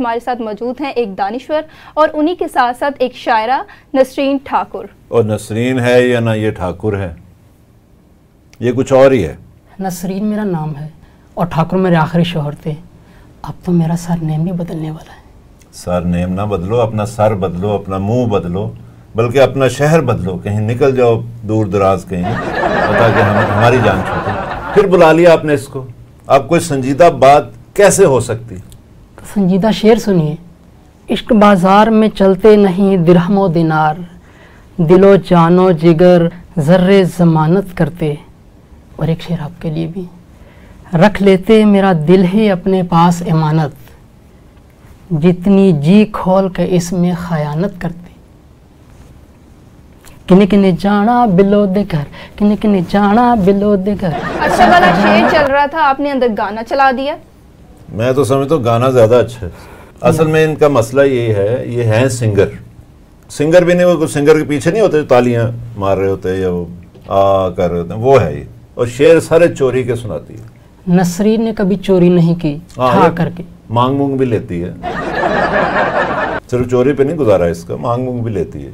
हमारे साथ मौजूद हैं एक दानिश्वर और उन्हीं के साथ साथ एक शायरा नसरीन ठाकुर। और नसरीन है या ना ये ठाकुर है? ये कुछ और ही है। नसरीन मेरा नाम है और ठाकुर मेरे आखिरी शोहर थे अब तो मेरा सर नेम भी बदलने वाला है। सर नेम ना बदलो अपना सर बदलो अपना मुँह बदलो बल्कि अपना शहर बदलो। कहीं निकल जाओ दूर दराज कहीं पता कि हम हमारी जान छूटे फिर बुला लिया आपने इसको। अब कोई संजीदा बात कैसे हो सकती? संजीदा शेर सुनिए। इश्क बाज़ार में चलते नहीं दिरहमो दिनार, दिलो जानो जिगर जर्रे जमानत करते। और एक शेर आपके लिए भी। रख लेते मेरा दिल ही अपने पास इमानत, जितनी जी खोल के इसमें खयानत करते। किने किने जाना बिलो दे घर किने किने जाना बिलो दे घर। अच्छा वाला शेर चल रहा था, आपने अंदर गाना चला दिया। मैं तो समझता हूँ गाना ज़्यादा अच्छा है। असल में इनका मसला ये है ये हैं सिंगर। सिंगर भी नहीं वो सिंगर के पीछे नहीं होते तालियाँ मार रहे होते हैं या वो आ कर रहे होते हैं वो है ये। और शेर सारे चोरी के सुनाती है। नसरीन ने कभी चोरी नहीं की हाँ, करके। मांग मूंग भी लेती है। सिर्फ़ चोरी पे नहीं गुजारा इसका मांग मूंग भी लेती है।